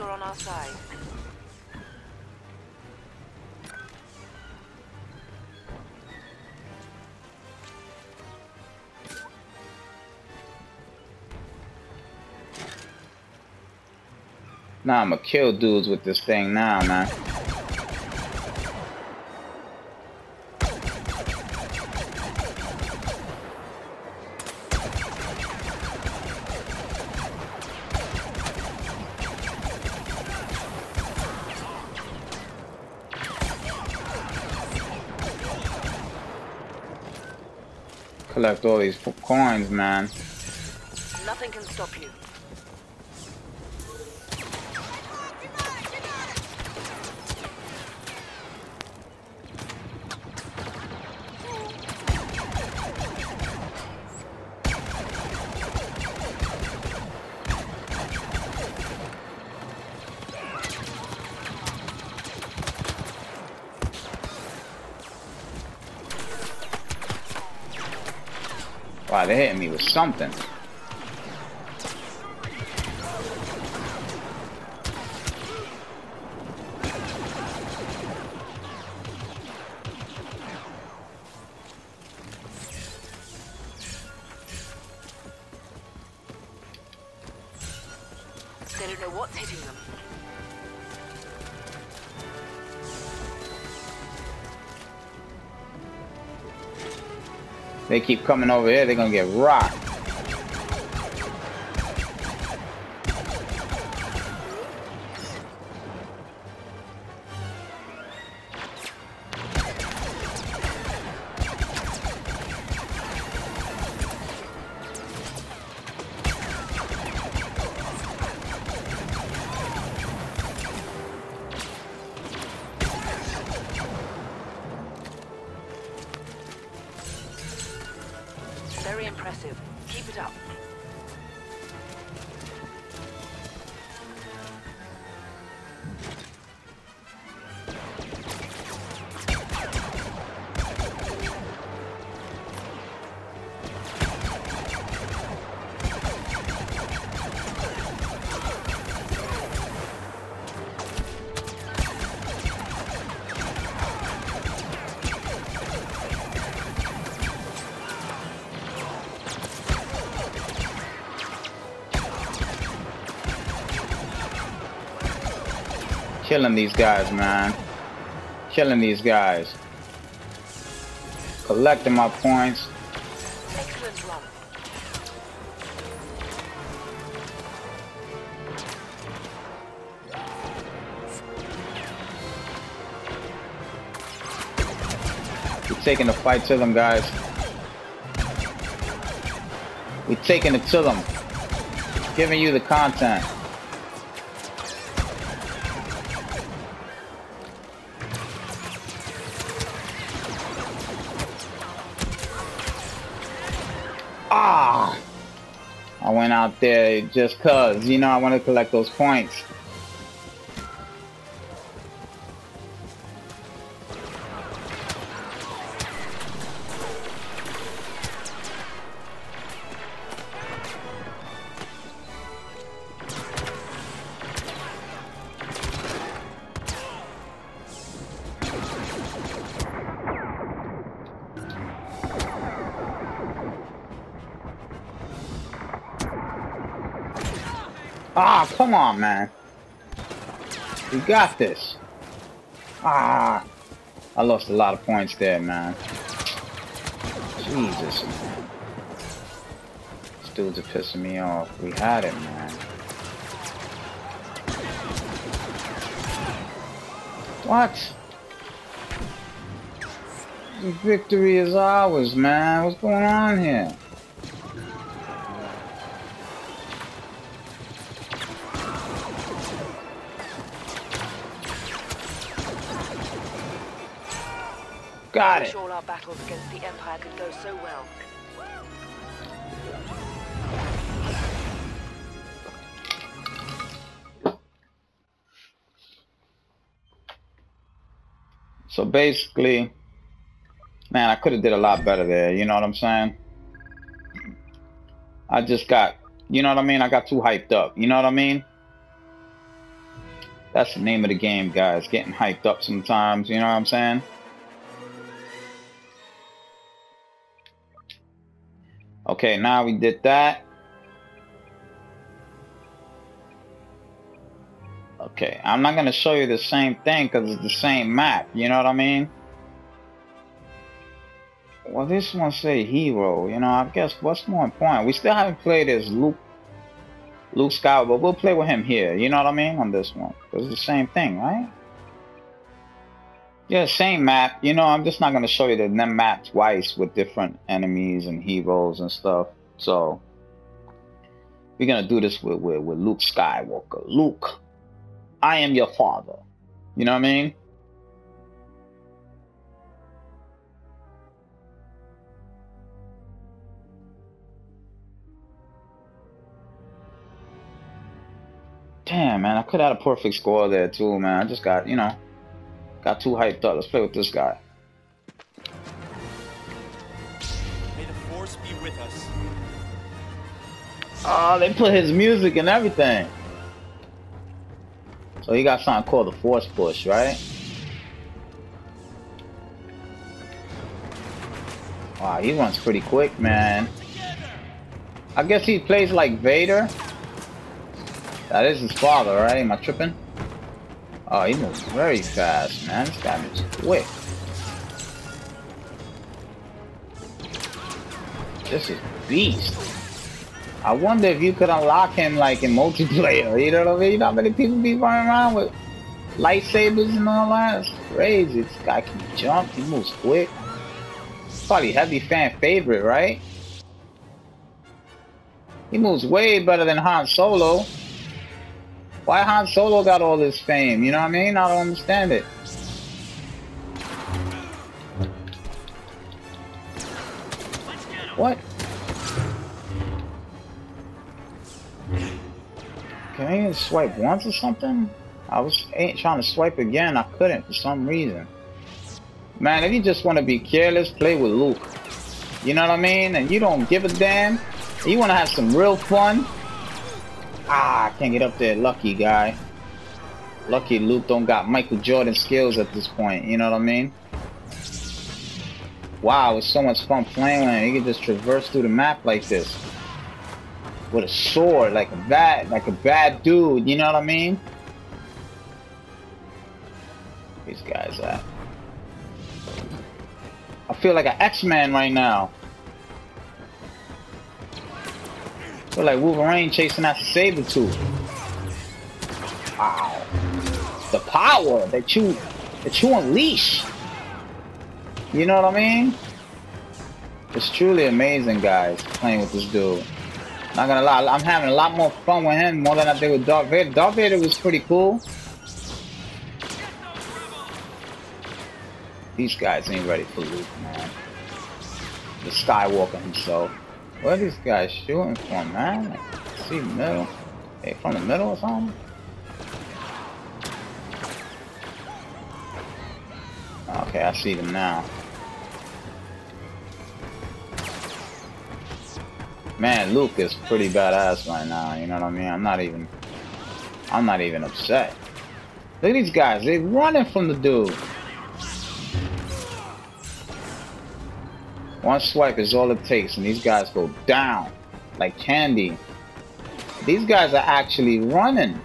are on our side. Nah, I'ma kill dudes with this thing now, man. Collect all these coins, man. Nothing can stop you. Wow, they're hitting me with something. They don't know what's hitting them. They keep coming over here, they're gonna get rocked. Impressive. Keep it up. Killing these guys, man. Killing these guys. Collecting my points. We're taking the fight to them, guys. We're taking it to them. Giving you the content. Ah! I went out there just cause, you know, I want to collect those points. Ah, come on, man. You got this. Ah, I lost a lot of points there, man. Jesus, man. These dudes are pissing me off. We had it, man. What? Victory is ours, man. What's going on here? Got Wish it. all our battles against the Empire could go so well. So basically, man, I could have did a lot better there. You know what I'm saying? I just got, you know what I mean? I got too hyped up. You know what I mean? That's the name of the game, guys. Getting hyped up sometimes, you know what I'm saying? Okay, now we did that. Okay, I'm not gonna show you the same thing because it's the same map, you know what I mean? Well, this one say hero, you know, I guess what's more important? We still haven't played as Luke Luke Skywalker, but we'll play with him here, you know what I mean, on this one. It's the same thing, right? Yeah, same map. You know, I'm just not gonna show you the map twice with different enemies and heroes and stuff. So we're gonna do this with, with, with Luke Skywalker. Luke, I am your father. You know what I mean? Damn, man, I could have had a perfect score there too, man. I just got, you know, got too hyped up. Let's play with this guy. May the force be with us. Oh, they put his music and everything. So he got something called the Force Push, right? Wow, he runs pretty quick, man. I guess he plays like Vader. That is his father, right? Am I tripping? Oh, he moves very fast, man. This guy moves quick. This is beast. I wonder if you could unlock him like in multiplayer. You know what I mean? You know how many people be running around with lightsabers and all that? It's crazy. This guy can jump. He moves quick. Probably heavy fan favorite, right? He moves way better than Han Solo. Why Han Solo got all this fame? You know what I mean? I don't understand it. What? Can I even swipe once or something? I was trying to swipe again. I couldn't for some reason. Man, if you just want to be careless, play with Luke. You know what I mean? And you don't give a damn. You want to have some real fun. Ah, I can't get up there. Lucky guy. Lucky Luke don't got Michael Jordan skills at this point. You know what I mean? Wow, it's so much fun playing with. He can just traverse through the map like this. With a sword, like a bad, like a bad dude. You know what I mean? These guys at. I feel like an X-Man right now. Like Wolverine chasing after Sabretooth. Wow. The power that you that you unleash. You know what I mean? It's truly amazing, guys, playing with this dude. Not gonna lie, I'm having a lot more fun with him more than I did with Darth Vader. Darth Vader was pretty cool. These guys ain't ready for Luke, man. The Skywalker himself. Where are these guys shooting from, man? Like, see middle. Hey, from the middle or something? Okay, I see them now. Man, Luke is pretty badass right now, you know what I mean? I'm not even I'm not even upset. Look at these guys—they're running from the dude. One swipe is all it takes, and these guys go down like candy. These guys are actually running.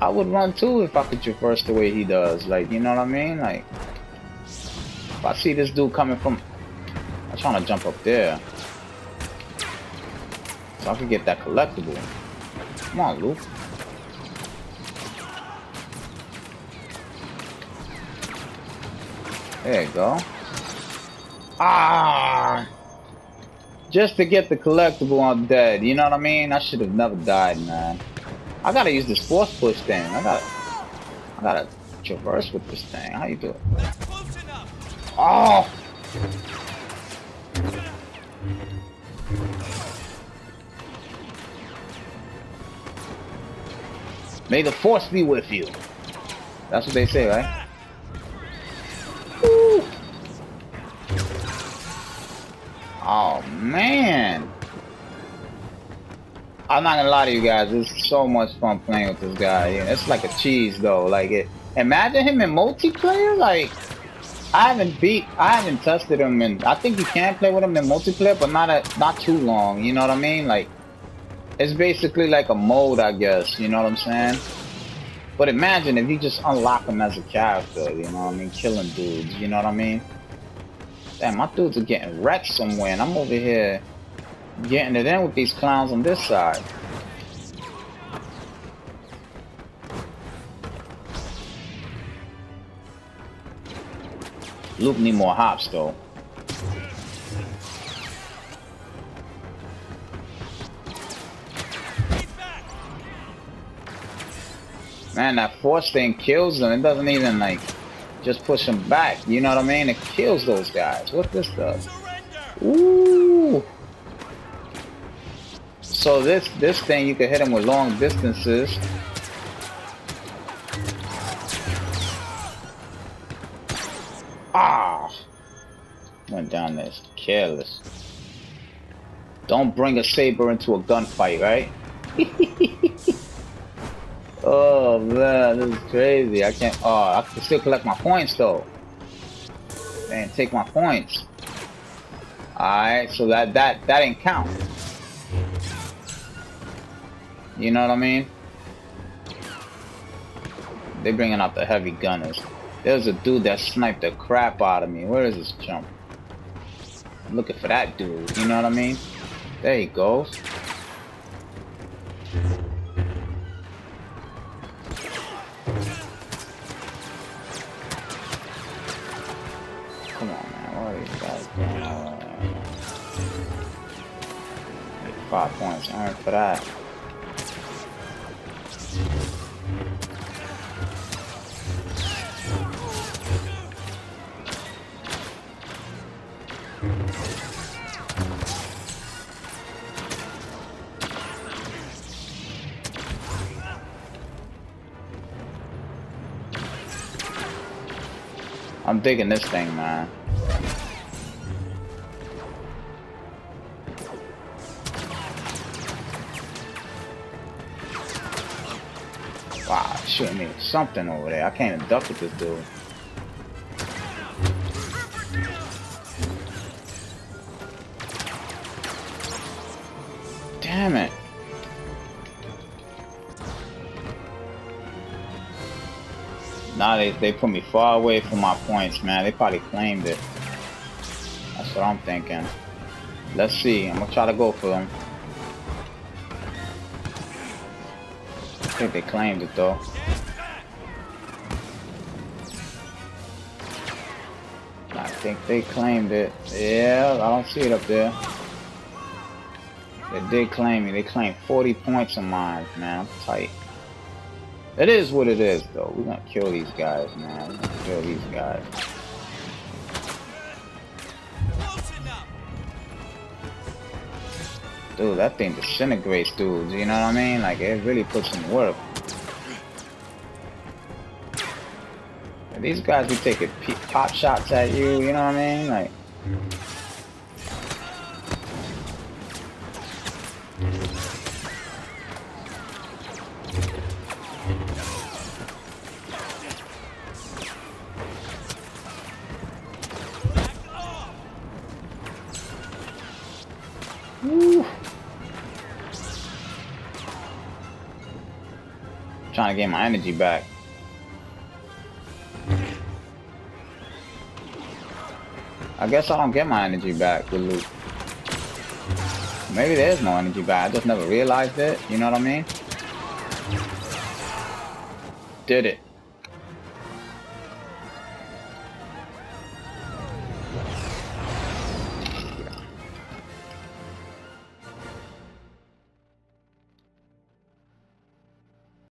I would run too if I could traverse the way he does. Like, you know what I mean? Like, if I see this dude coming from... I'm trying to jump up there. So I can get that collectible. Come on, Luke. There you go. Ah! Just to get the collectible, I'm dead. You know what I mean? I should have never died, man. I gotta use this force push thing. I gotta, I gotta traverse with this thing. How you do it? Oh! May the force be with you. That's what they say, right? Oh, man. I'm not gonna lie to you guys. It's so much fun playing with this guy. Know, it's like a cheese though. Like it. Imagine him in multiplayer. Like I haven't beat. I haven't tested him, and I think you can play with him in multiplayer, but not a not too long. You know what I mean? Like it's basically like a mode, I guess. You know what I'm saying? But imagine if you just unlock him as a character. You know what I mean? Killing dudes. You know what I mean? Damn, my dudes are getting wrecked somewhere, and I'm over here getting it in with these clowns on this side. Luke need more hops though. Man, that force thing kills them. It doesn't even like just push them back. You know what I mean? It kills those guys. What this does? Ooh. So this this thing you can hit them with long distances. Ah! Went down there. Careless. Don't bring a saber into a gunfight, right? oh man, this is crazy. I can't. Oh, I can still collect my points though. And take my points. Alright, so that that that didn't count. You know what I mean? They bringing out the heavy gunners. There's a dude that sniped the crap out of me. Where is this jump? I'm looking for that dude. You know what I mean? There he goes. Five points earned for that. I'm digging this thing, man. Shooting me with something over there. I can't even duck with this dude. Damn it. Now they, they put me far away from my points, man. They probably claimed it. That's what I'm thinking. Let's see. I'm gonna try to go for them. I think they claimed it though. Think they claimed it. Yeah, I don't see it up there. They did claim me. They claimed 40 points of mine, man. I'm tight. It is what it is, though. We're gonna kill these guys, man. We're gonna kill these guys. Dude, that thing disintegrates dudes, you know what I mean? Like, it really puts in work. These guys be taking pop shots at you, you know what I mean? Like... Trying to get my energy back. I guess I don't get my energy back with loot. Maybe there is no energy back. I just never realized it. You know what I mean? Did it.